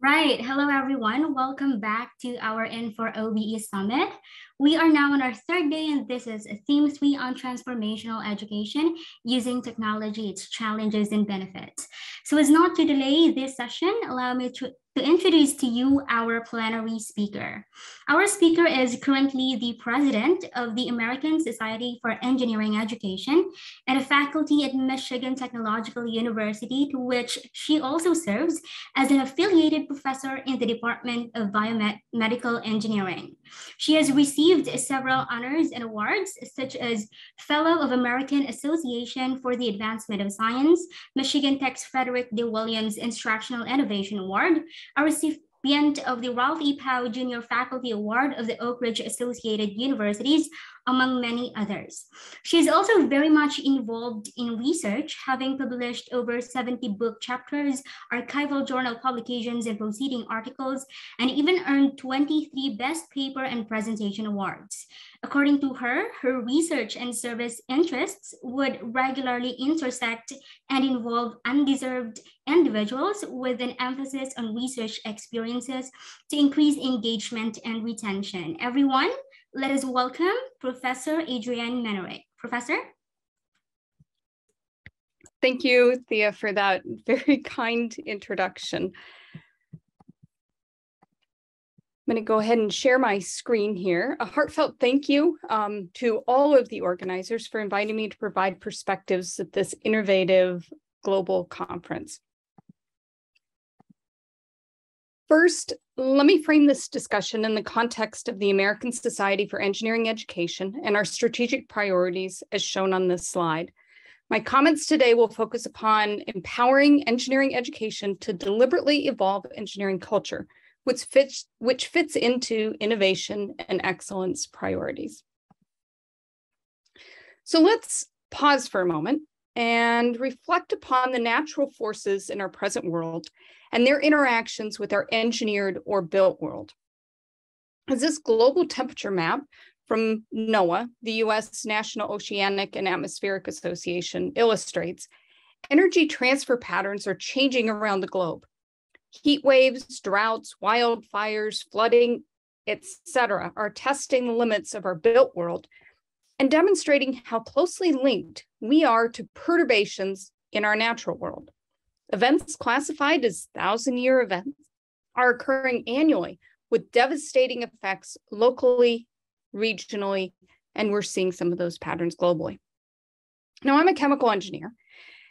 Right. Hello, everyone. Welcome back to our IN4OBE Summit. We are now on our third day, and this is a theme three on transformational education using technology, its challenges and benefits. So as not to delay this session, allow me to to introduce to you our plenary speaker. Our speaker is currently the president of the American Society for Engineering Education and a faculty at Michigan Technological University, to which she also serves as an affiliated professor in the Department of Biomedical Engineering. She has received several honors and awards, such as Fellow of American Association for the Advancement of Science, Michigan Tech's Frederick D. Williams Instructional Innovation Award, a recipient of the Ralph E. Powell Jr. Faculty Award of the Oak Ridge Associated Universities, among many others. She is also very much involved in research, having published over 70 book chapters, archival journal publications, and proceeding articles, and even earned 23 Best Paper and Presentation Awards. According to her, her research and service interests would regularly intersect and involve undeserved individuals with an emphasis on research experiences to increase engagement and retention. Everyone, let us welcome Professor Adrienne Minerick. Professor? Thank you, Thea, for that very kind introduction. I'm going to go ahead and share my screen here. A heartfelt thank you um, to all of the organizers for inviting me to provide perspectives at this innovative global conference. First, let me frame this discussion in the context of the American Society for Engineering Education and our strategic priorities as shown on this slide. My comments today will focus upon empowering engineering education to deliberately evolve engineering culture which fits, which fits into innovation and excellence priorities. So let's pause for a moment and reflect upon the natural forces in our present world and their interactions with our engineered or built world. As this global temperature map from NOAA, the US National Oceanic and Atmospheric Association, illustrates, energy transfer patterns are changing around the globe Heat waves, droughts, wildfires, flooding, etc., are testing the limits of our built world and demonstrating how closely linked we are to perturbations in our natural world. Events classified as thousand year events are occurring annually with devastating effects locally, regionally, and we're seeing some of those patterns globally. Now, I'm a chemical engineer,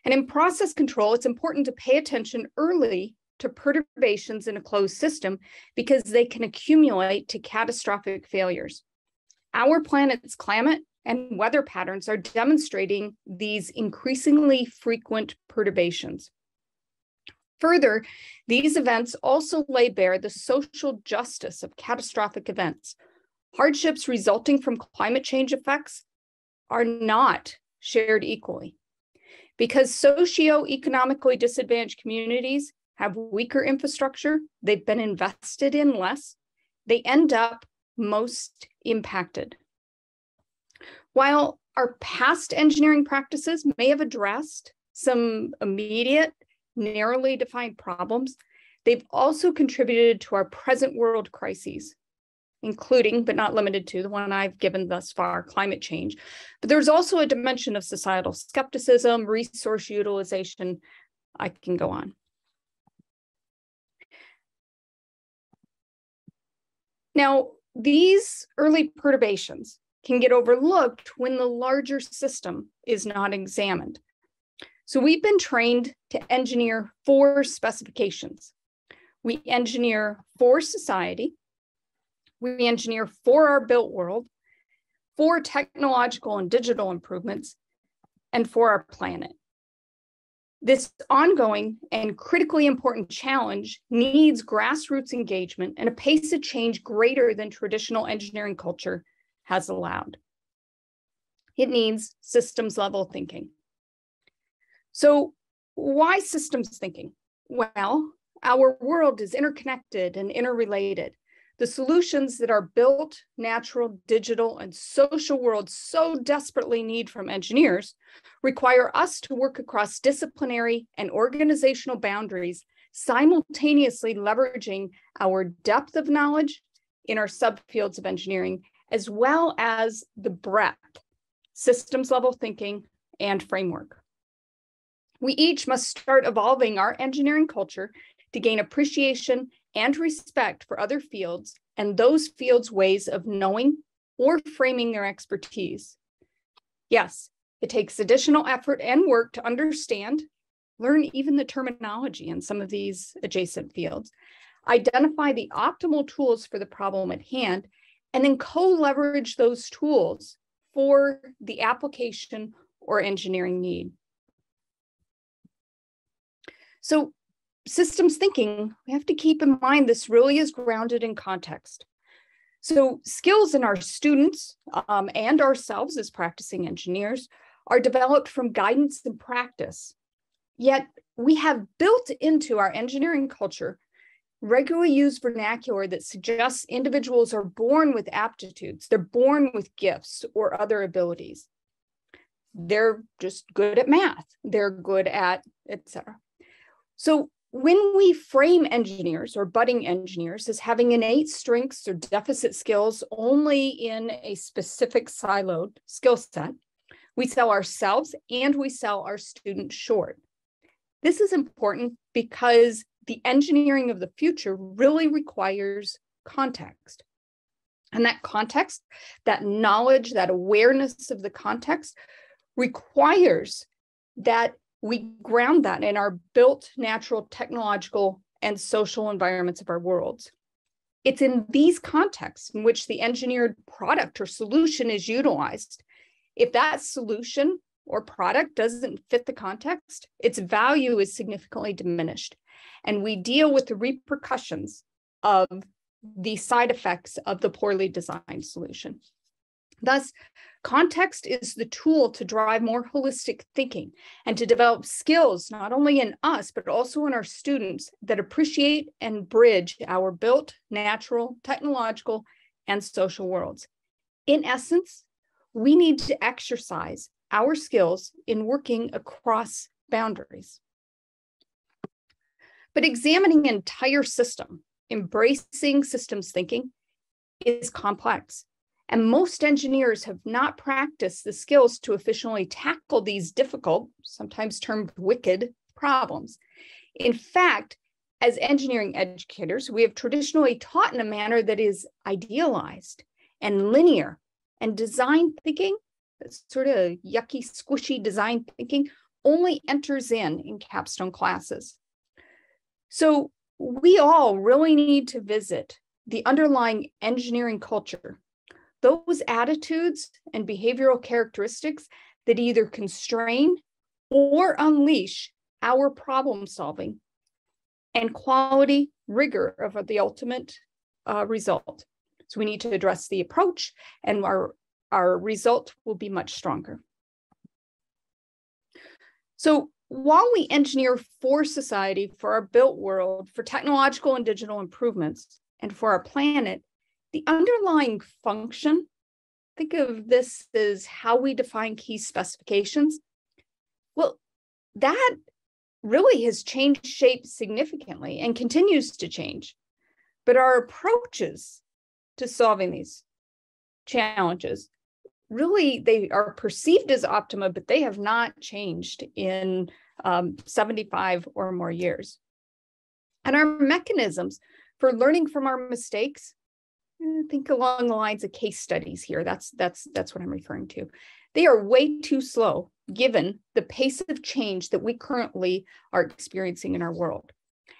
and in process control, it's important to pay attention early to perturbations in a closed system because they can accumulate to catastrophic failures. Our planet's climate and weather patterns are demonstrating these increasingly frequent perturbations. Further, these events also lay bare the social justice of catastrophic events. Hardships resulting from climate change effects are not shared equally. Because socioeconomically disadvantaged communities have weaker infrastructure, they've been invested in less, they end up most impacted. While our past engineering practices may have addressed some immediate, narrowly defined problems, they've also contributed to our present world crises, including, but not limited to, the one I've given thus far, climate change. But there's also a dimension of societal skepticism, resource utilization. I can go on. Now, these early perturbations can get overlooked when the larger system is not examined. So we've been trained to engineer four specifications. We engineer for society, we engineer for our built world, for technological and digital improvements, and for our planet. This ongoing and critically important challenge needs grassroots engagement and a pace of change greater than traditional engineering culture has allowed. It needs systems level thinking. So, why systems thinking? Well, our world is interconnected and interrelated. The solutions that our built, natural, digital, and social worlds so desperately need from engineers require us to work across disciplinary and organizational boundaries simultaneously leveraging our depth of knowledge in our subfields of engineering, as well as the breadth, systems level thinking, and framework. We each must start evolving our engineering culture to gain appreciation and respect for other fields and those fields' ways of knowing or framing their expertise. Yes, it takes additional effort and work to understand, learn even the terminology in some of these adjacent fields, identify the optimal tools for the problem at hand, and then co-leverage those tools for the application or engineering need. So systems thinking, we have to keep in mind this really is grounded in context. So skills in our students um, and ourselves as practicing engineers are developed from guidance and practice. Yet we have built into our engineering culture regularly used vernacular that suggests individuals are born with aptitudes, they're born with gifts or other abilities. They're just good at math, they're good at, etc. So when we frame engineers or budding engineers as having innate strengths or deficit skills only in a specific siloed skill set, we sell ourselves and we sell our students short. This is important because the engineering of the future really requires context. And that context, that knowledge, that awareness of the context requires that we ground that in our built natural technological and social environments of our worlds. It's in these contexts in which the engineered product or solution is utilized. If that solution or product doesn't fit the context, its value is significantly diminished. And we deal with the repercussions of the side effects of the poorly designed solution. Thus, context is the tool to drive more holistic thinking and to develop skills, not only in us, but also in our students that appreciate and bridge our built, natural, technological, and social worlds. In essence, we need to exercise our skills in working across boundaries. But examining entire system, embracing systems thinking, is complex. And most engineers have not practiced the skills to efficiently tackle these difficult, sometimes termed wicked, problems. In fact, as engineering educators, we have traditionally taught in a manner that is idealized and linear, and design thinking, sort of yucky, squishy design thinking, only enters in in capstone classes. So we all really need to visit the underlying engineering culture those attitudes and behavioral characteristics that either constrain or unleash our problem solving and quality rigor of the ultimate uh, result. So we need to address the approach and our, our result will be much stronger. So while we engineer for society, for our built world, for technological and digital improvements, and for our planet, the underlying function, think of this as how we define key specifications. Well, that really has changed shape significantly and continues to change. But our approaches to solving these challenges really they are perceived as optima but they have not changed in um, 75 or more years and our mechanisms for learning from our mistakes Mm, think along the lines of case studies here. That's that's that's what I'm referring to. They are way too slow given the pace of change that we currently are experiencing in our world.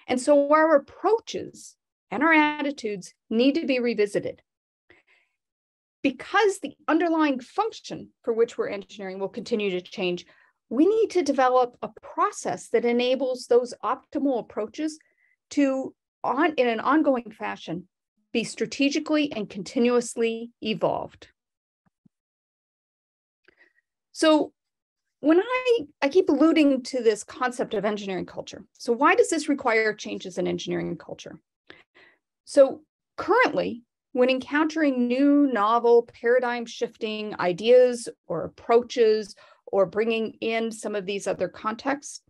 And so our approaches and our attitudes need to be revisited. Because the underlying function for which we're engineering will continue to change, we need to develop a process that enables those optimal approaches to on in an ongoing fashion be strategically and continuously evolved. So when I, I keep alluding to this concept of engineering culture. So why does this require changes in engineering culture? So currently, when encountering new, novel, paradigm shifting ideas or approaches, or bringing in some of these other contexts,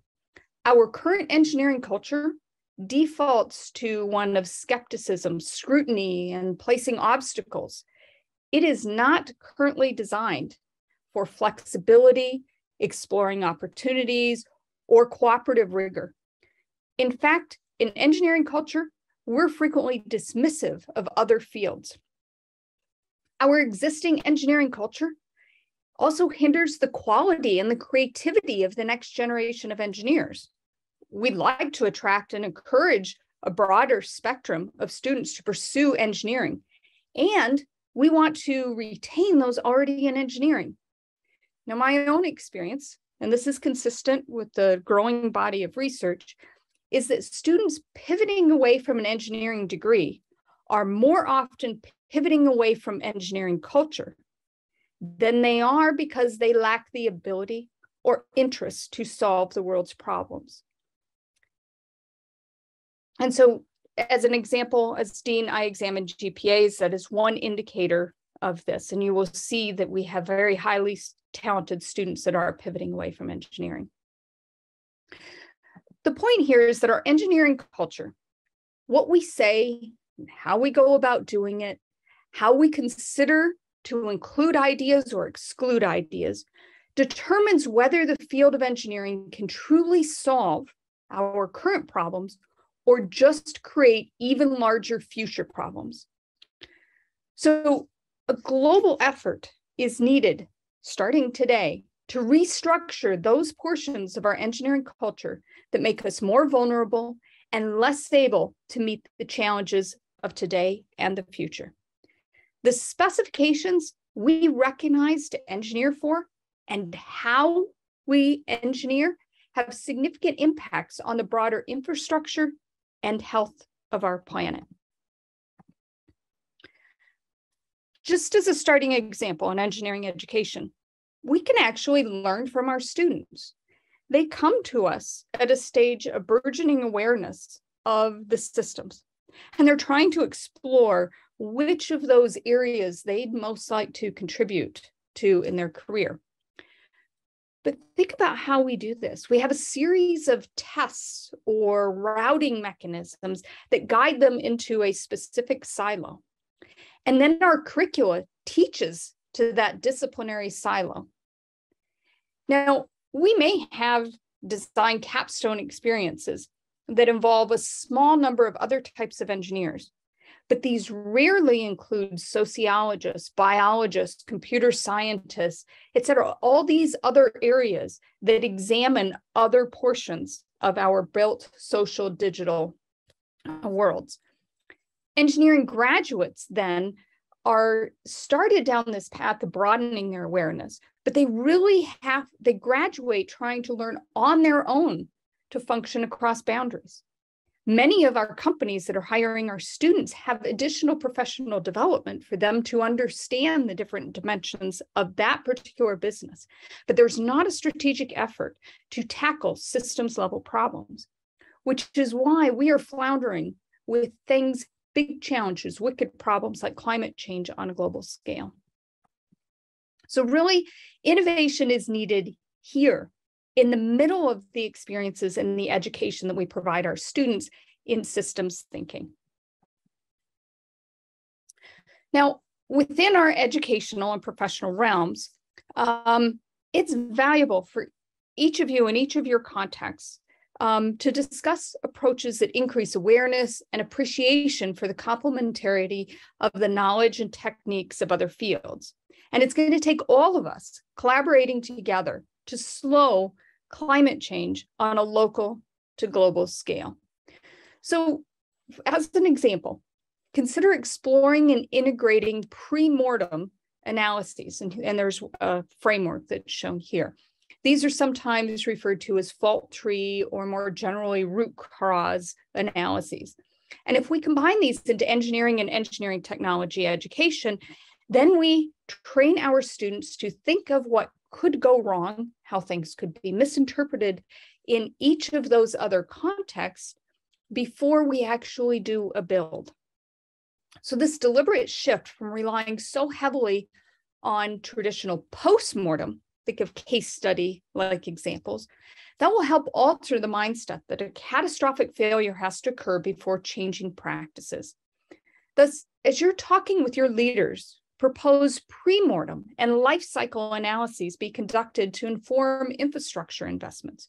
our current engineering culture defaults to one of skepticism, scrutiny, and placing obstacles. It is not currently designed for flexibility, exploring opportunities, or cooperative rigor. In fact, in engineering culture, we're frequently dismissive of other fields. Our existing engineering culture also hinders the quality and the creativity of the next generation of engineers. We'd like to attract and encourage a broader spectrum of students to pursue engineering. And we want to retain those already in engineering. Now, my own experience, and this is consistent with the growing body of research, is that students pivoting away from an engineering degree are more often pivoting away from engineering culture than they are because they lack the ability or interest to solve the world's problems. And so, as an example, as Dean, I examined GPAs. That is one indicator of this. And you will see that we have very highly talented students that are pivoting away from engineering. The point here is that our engineering culture, what we say, how we go about doing it, how we consider to include ideas or exclude ideas, determines whether the field of engineering can truly solve our current problems or just create even larger future problems. So, a global effort is needed starting today to restructure those portions of our engineering culture that make us more vulnerable and less able to meet the challenges of today and the future. The specifications we recognize to engineer for and how we engineer have significant impacts on the broader infrastructure and health of our planet. Just as a starting example in engineering education, we can actually learn from our students. They come to us at a stage of burgeoning awareness of the systems, and they're trying to explore which of those areas they'd most like to contribute to in their career. But think about how we do this. We have a series of tests or routing mechanisms that guide them into a specific silo. And then our curricula teaches to that disciplinary silo. Now, we may have design capstone experiences that involve a small number of other types of engineers but these rarely include sociologists, biologists, computer scientists, et cetera, all these other areas that examine other portions of our built social digital uh, worlds. Engineering graduates then are started down this path of broadening their awareness, but they really have, they graduate trying to learn on their own to function across boundaries. Many of our companies that are hiring our students have additional professional development for them to understand the different dimensions of that particular business. But there's not a strategic effort to tackle systems level problems, which is why we are floundering with things, big challenges, wicked problems like climate change on a global scale. So, really, innovation is needed here in the middle of the experiences and the education that we provide our students in systems thinking. Now, within our educational and professional realms, um, it's valuable for each of you in each of your contexts um, to discuss approaches that increase awareness and appreciation for the complementarity of the knowledge and techniques of other fields. And it's going to take all of us collaborating together to slow climate change on a local to global scale. So, as an example, consider exploring and integrating pre-mortem analyses, and, and there's a framework that's shown here. These are sometimes referred to as fault tree or more generally root cause analyses. And if we combine these into engineering and engineering technology education, then we train our students to think of what could go wrong, how things could be misinterpreted in each of those other contexts before we actually do a build. So, this deliberate shift from relying so heavily on traditional post-mortem think of case study like examples, that will help alter the mindset that a catastrophic failure has to occur before changing practices. Thus, as you're talking with your leaders, propose pre-mortem and life cycle analyses be conducted to inform infrastructure investments.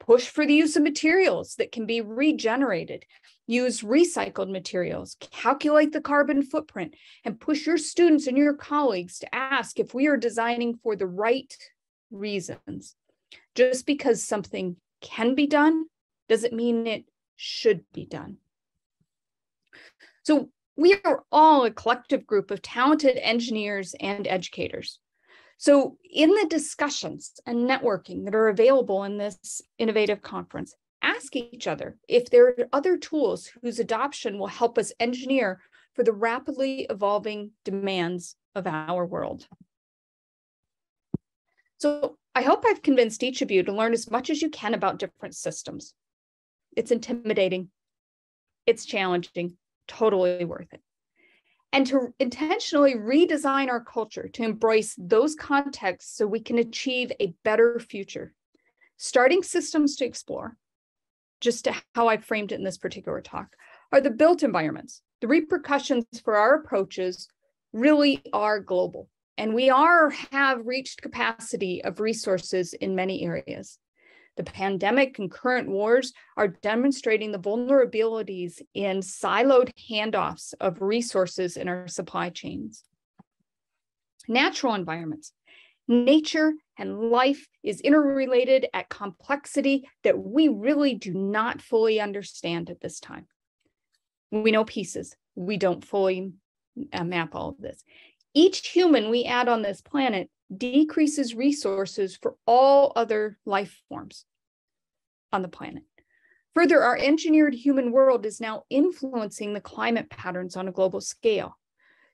Push for the use of materials that can be regenerated. Use recycled materials, calculate the carbon footprint, and push your students and your colleagues to ask if we are designing for the right reasons. Just because something can be done doesn't mean it should be done. So we are all a collective group of talented engineers and educators. So, in the discussions and networking that are available in this innovative conference, ask each other if there are other tools whose adoption will help us engineer for the rapidly evolving demands of our world. So, I hope I've convinced each of you to learn as much as you can about different systems. It's intimidating, it's challenging, totally worth it. And to intentionally redesign our culture to embrace those contexts so we can achieve a better future. Starting systems to explore, just to how I framed it in this particular talk, are the built environments. The repercussions for our approaches really are global, and we are have reached capacity of resources in many areas. The pandemic and current wars are demonstrating the vulnerabilities in siloed handoffs of resources in our supply chains. Natural environments. Nature and life is interrelated at complexity that we really do not fully understand at this time. We know pieces, we don't fully uh, map all of this. Each human we add on this planet decreases resources for all other life forms on the planet. Further, our engineered human world is now influencing the climate patterns on a global scale.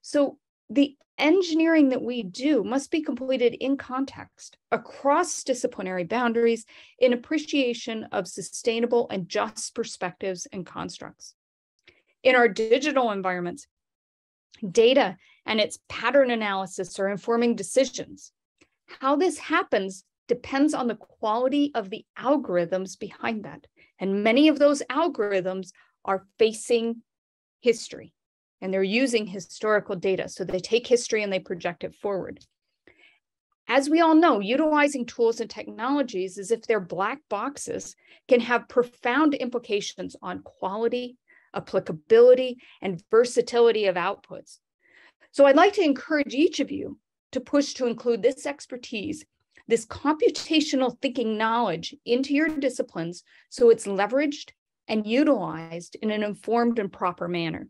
So the engineering that we do must be completed in context across disciplinary boundaries in appreciation of sustainable and just perspectives and constructs. In our digital environments, data and its pattern analysis are informing decisions. How this happens depends on the quality of the algorithms behind that. And many of those algorithms are facing history and they're using historical data. So they take history and they project it forward. As we all know, utilizing tools and technologies as if they're black boxes can have profound implications on quality, applicability, and versatility of outputs. So I'd like to encourage each of you to push to include this expertise, this computational thinking knowledge into your disciplines so it's leveraged and utilized in an informed and proper manner.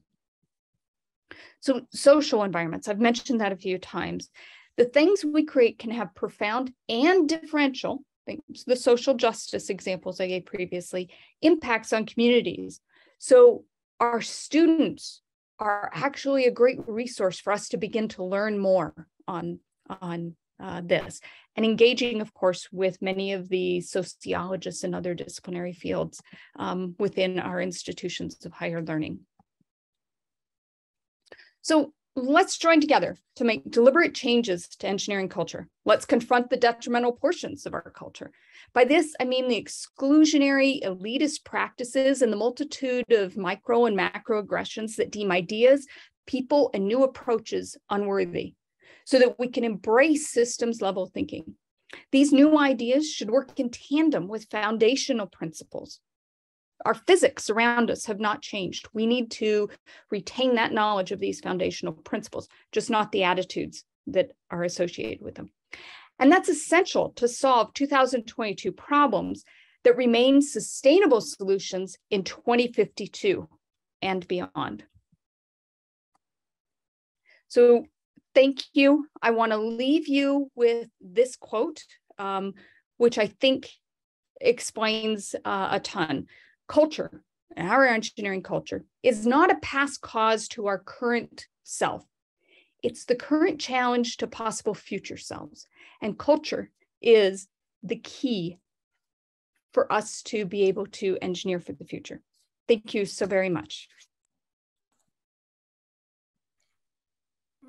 So, social environments, I've mentioned that a few times. The things we create can have profound and differential, the social justice examples I gave previously, impacts on communities. So, our students are actually a great resource for us to begin to learn more on, on uh, this and engaging, of course, with many of the sociologists and other disciplinary fields um, within our institutions of higher learning. So let's join together to make deliberate changes to engineering culture. Let's confront the detrimental portions of our culture. By this, I mean the exclusionary elitist practices and the multitude of micro and macro aggressions that deem ideas, people, and new approaches unworthy so that we can embrace systems level thinking. These new ideas should work in tandem with foundational principles our physics around us have not changed. We need to retain that knowledge of these foundational principles, just not the attitudes that are associated with them. And that's essential to solve 2022 problems that remain sustainable solutions in 2052 and beyond. So thank you. I want to leave you with this quote, um, which I think explains uh, a ton culture, our engineering culture, is not a past cause to our current self. It's the current challenge to possible future selves. And culture is the key for us to be able to engineer for the future. Thank you so very much.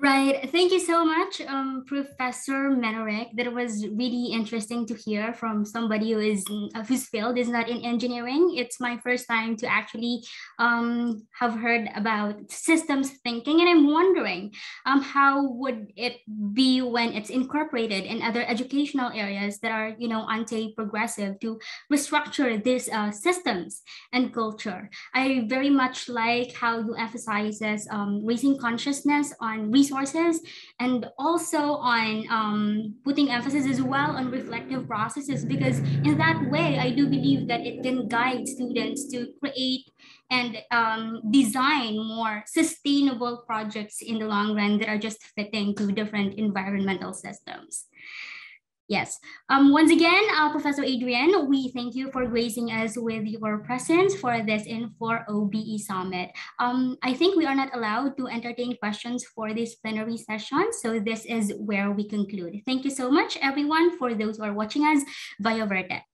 Right. Thank you so much, um, Professor Minerick. That was really interesting to hear from somebody who is whose field is not in engineering. It's my first time to actually um, have heard about systems thinking, and I'm wondering um, how would it be when it's incorporated in other educational areas that are, you know, anti-progressive to restructure these uh, systems and culture. I very much like how you emphasizes um, raising consciousness on resources and also on um, putting emphasis as well on reflective processes because in that way i do believe that it can guide students to create and um, design more sustainable projects in the long run that are just fitting to different environmental systems Yes. Um, once again, uh, Professor Adrienne, we thank you for gracing us with your presence for this IN4OBE Summit. Um, I think we are not allowed to entertain questions for this plenary session, so this is where we conclude. Thank you so much, everyone, for those who are watching us via Vertex.